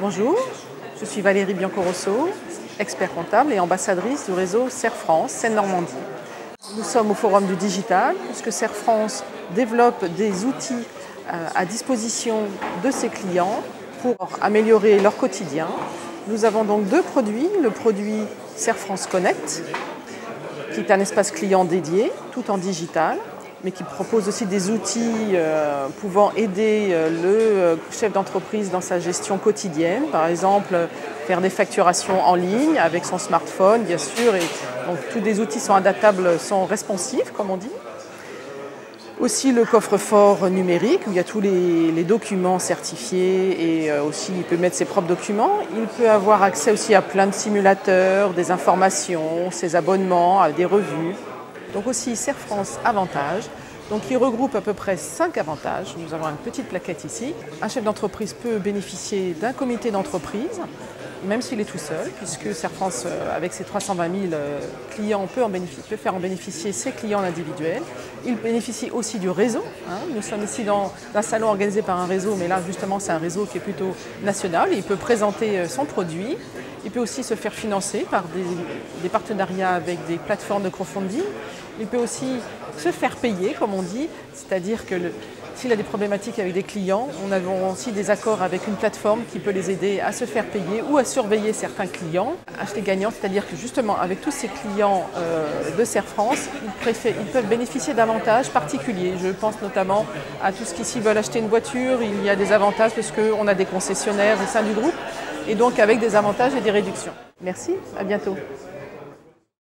Bonjour, je suis Valérie Biancorosso, expert comptable et ambassadrice du réseau Serre France Seine-Normandie. Nous sommes au Forum du Digital puisque Serre France développe des outils euh, à disposition de ses clients pour améliorer leur quotidien. Nous avons donc deux produits, le produit Serre France Connect qui est un espace client dédié, tout en digital, mais qui propose aussi des outils euh, pouvant aider euh, le euh, chef d'entreprise dans sa gestion quotidienne. Par exemple, faire des facturations en ligne avec son smartphone, bien sûr. Et donc, tous les outils sont adaptables, sont responsifs, comme on dit. Aussi le coffre-fort numérique où il y a tous les, les, documents certifiés et aussi il peut mettre ses propres documents. Il peut avoir accès aussi à plein de simulateurs, des informations, ses abonnements, à des revues. Donc aussi Serre France Avantage, donc qui regroupe à peu près 5 avantages. Nous avons une petite plaquette ici. Un chef d'entreprise peut bénéficier d'un comité d'entreprise, même s'il est tout seul, puisque Serre France, euh, avec ses 320 000 euh, clients, peut, en peut, faire en bénéficier ses clients individuels. Il bénéficie aussi du réseau. Hein. Nous sommes ici dans un salon organisé par un réseau, mais là justement c'est un réseau qui est plutôt national. Il peut présenter euh, son produit. Il peut aussi se faire financer par des, partenariats avec des plateformes de crowdfunding. Il peut aussi se faire payer, comme on dit, c'est-à-dire que s'il a des problématiques avec des clients, on a aussi des accords avec une plateforme qui peut les aider à se faire payer ou à surveiller certains clients. Acheter gagnant, c'est-à-dire que justement avec tous ces clients euh, de Serre France, ils, ils, peuvent bénéficier d'avantages particuliers. Je pense notamment à tout ce qui, s'ils veulent acheter une voiture, il y a des avantages parce qu'on a des concessionnaires au sein du groupe et donc avec des avantages et des réductions. Merci, à bientôt.